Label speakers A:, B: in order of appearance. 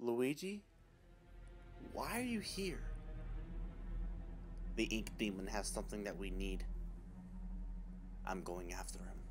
A: Luigi? Why are you here? The Ink Demon has something that we need. I'm going after him.